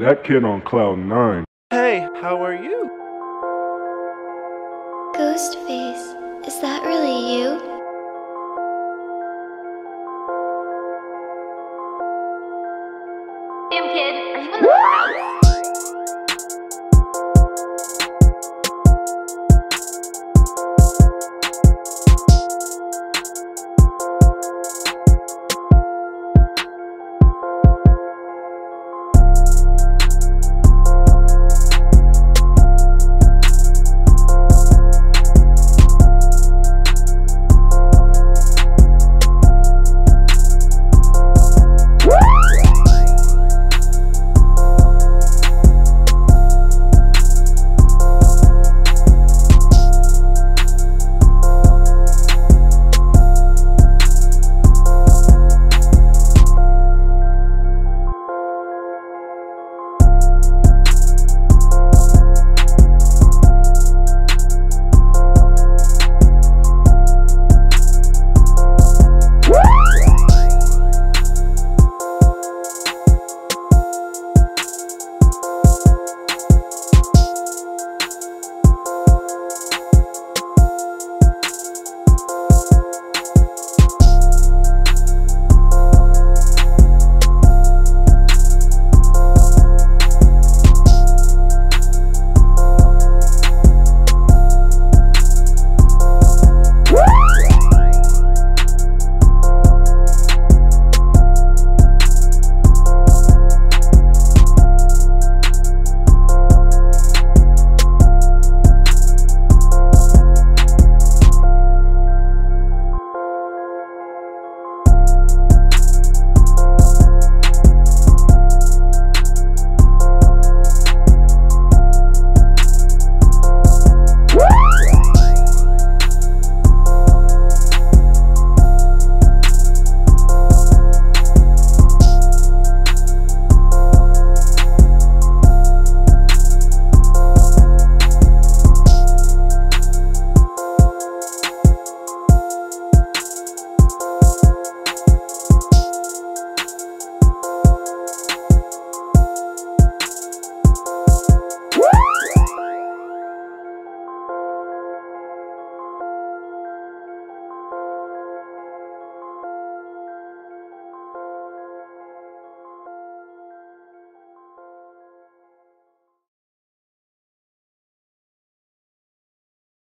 That kid on cloud nine. Hey, how are you? Ghostface, is that really you? Damn kid, are you in the?